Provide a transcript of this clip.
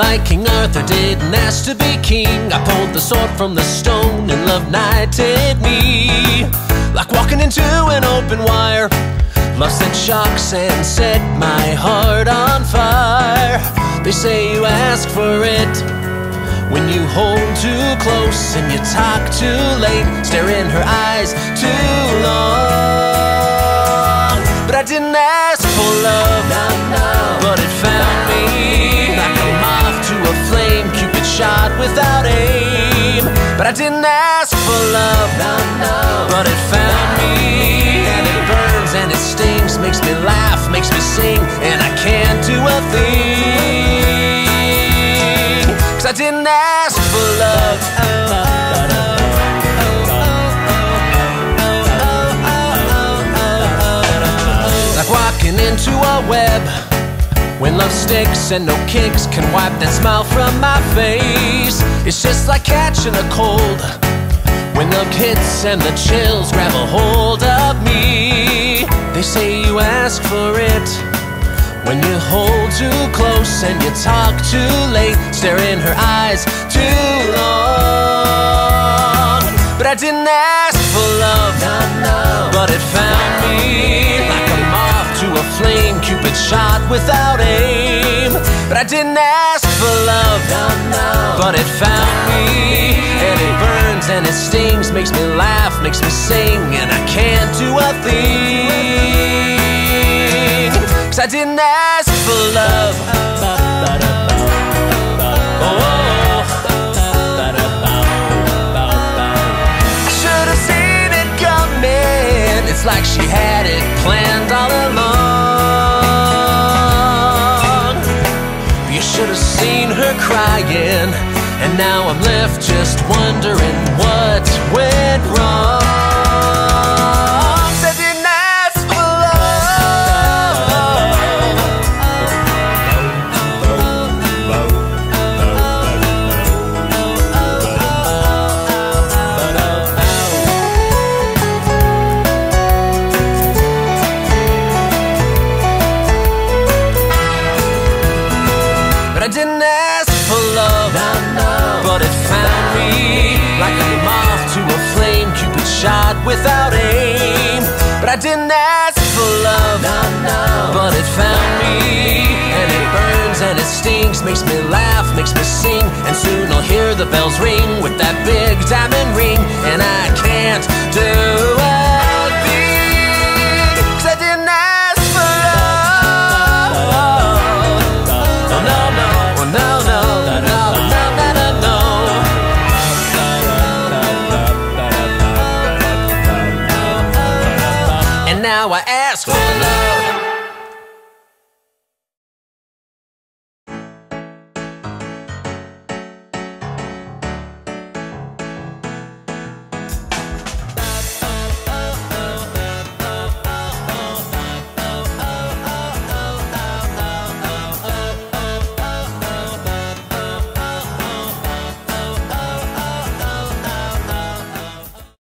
earth, Arthur didn't ask to be king. I pulled the sword from the stone, and love knighted me. Like walking into an open wire. Love sent shocks and set my heart on fire. They say you ask for it when you hold too close and you talk too late. Stare in her eyes But I didn't ask for love, but it found me and it burns and it stings, makes me laugh, makes me sing, and I can't do a thing. Cause I didn't ask for love. Like walking into a web. When love sticks and no kicks can wipe that smile from my face. It's just like catching a cold. When love hits and the chills grab a hold of me. They say you ask for it. When you hold too close and you talk too late, stare in her eyes too long. But I didn't ask shot without aim. But I didn't ask for love, but it found me, and it burns and it stings, makes me laugh, makes me sing, and I can't do a thing. Cause I didn't ask for love. Oh, I should have seen it coming. It's like she had it planned her crying. And now I'm left just wondering what went wrong. didn't ask for love. But I didn't shot without aim. But I didn't ask for love, but it found me, and it burns and it stings, makes me laugh, makes me sing, and soon I'll hear the bells ring with that big diamond ring, and I can't now I